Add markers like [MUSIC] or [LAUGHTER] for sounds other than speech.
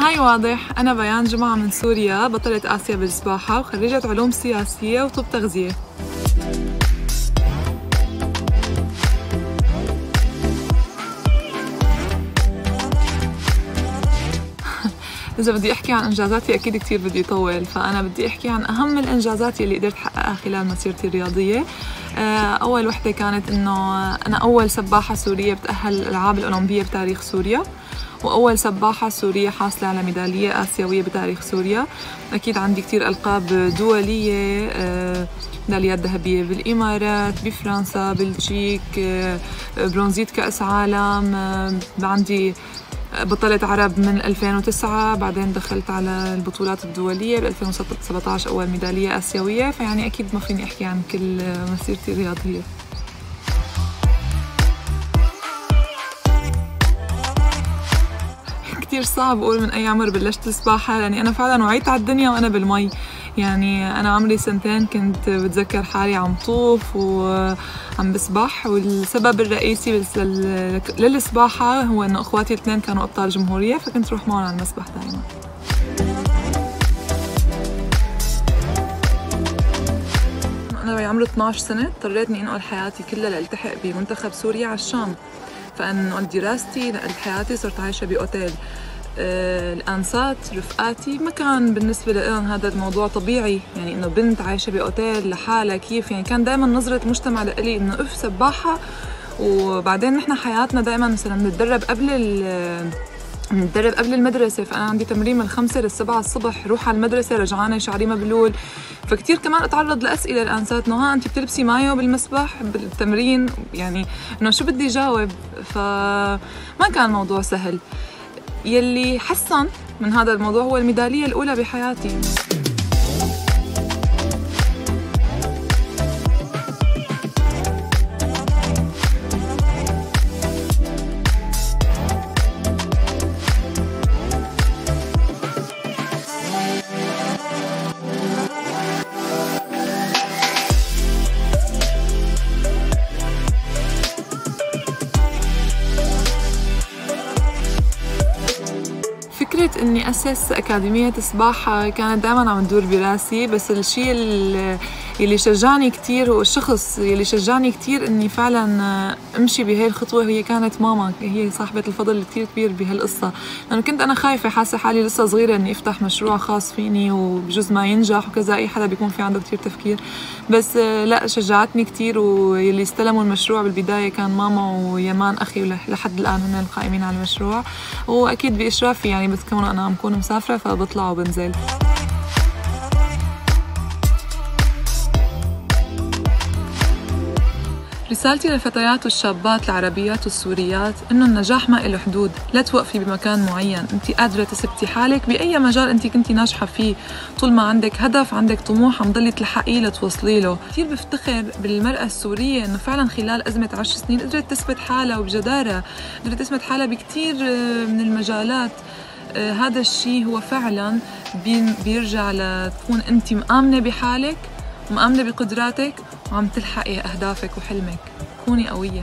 هاي واضح أنا بيان جمعة من سوريا بطلت آسيا بالسباحة وخريجة علوم سياسية وطب تغذية. [LAUGHS] إذا بدي أحكي عن إنجازاتي أكيد كتير بدي طول فأنا بدي أحكي عن أهم الإنجازات اللي قدرت أحققها خلال مسيرتي الرياضية. آه، أول وحدة كانت إنه أنا أول سباحة سورية بتأهل الألعاب الأولمبية بتاريخ سوريا. وأول سباحة سورية حاصلة على ميدالية آسيوية بتاريخ سوريا. أكيد عندي كتير ألقاب دولية آه، ميداليات ذهبية بالإمارات بفرنسا بلجيك آه، برونزية كأس عالم عندي بطلت عرب من 2009 بعدين دخلت على البطولات الدولية ب 2017 أول ميدالية آسيوية. فيعني أكيد ما فيني أحكي عن كل مسيرتي الرياضية. كتير صعب أقول من أي عمر بلشت السباحة لأني أنا فعلا وعيت على الدنيا وأنا بالمي. يعني أنا عمري سنتين كنت بتذكر حالي عم طوف وعم بسبح والسبب الرئيسي للسباحة هو إنه إخواتي الاثنين كانوا أبطال جمهورية فكنت روح معهم على المسبح دائما أنا بعمر 12 سنة اضطريت إني أنقل حياتي كلها لألتحق بمنتخب سوريا على الشام. فإنه دراستي نقلت حياتي صرت عايشة بأوتيل. آه، الانسات رفقاتي. ما كان بالنسبة لهم هذا الموضوع طبيعي يعني إنه بنت عايشة بأوتيل لحالها كيف. يعني كان دائما نظرة المجتمع لإلي إنه أف سباحة. وبعدين نحن حياتنا دائما مثلا بنتدرب قبل بنتدرب قبل المدرسة فأنا عندي تمرين من الخمسة للسبعة الصبح روح على المدرسة رجعانة شعري مبلول. فكتير كمان أتعرض لأسئلة الأنسات إنه ها أنت بتلبسي مايو بالمسبح بالتمرين يعني إنه شو بدي جاوب؟ فما كان موضوع سهل. يلي حسن من هذا الموضوع هو الميدالية الأولى بحياتي. فكرة إني أسس أكاديمية سباحة كانت دائما عم تدور براسي بس الشيء اللي شجعني كتير والشخص اللي شجعني كتير إني فعلا أمشي بهي الخطوة. هي كانت ماما هي صاحبة الفضل الكتير كبير بهالقصة. لأنه كنت أنا خايفة حاسة حالي لسه صغيرة إني أفتح مشروع خاص فيني وبجوز ما ينجح وكذا أي حدا بيكون في عنده كتير تفكير. بس لا شجعتني كتير واللي استلموا المشروع بالبداية كان ماما ويمان أخي لحد الآن هن القائمين على المشروع. وأكيد بإشرافي يعني بس كمان أنا عم كون مسافرة فبطلع وبنزل. رسالتي للفتيات والشابات العربيات والسوريات إنه النجاح ما له حدود، لا توقفي بمكان معين، أنت قادرة تثبتي حالك بأي مجال أنت كنتي ناجحة فيه، طول ما عندك هدف، عندك طموح عم ضلي تلحقيه لتوصلي له، كثير بفتخر بالمرأة السورية إنه فعلا خلال أزمة عشر سنين قدرت تثبت حالها وبجدارة، قدرت تثبت حالها بكثير من المجالات، آه، هذا الشيء هو فعلا بيرجع لتكون أنت مآمنة بحالك. مآمنة بقدراتك وعم تلحقي أهدافك وحلمك. كوني قوية.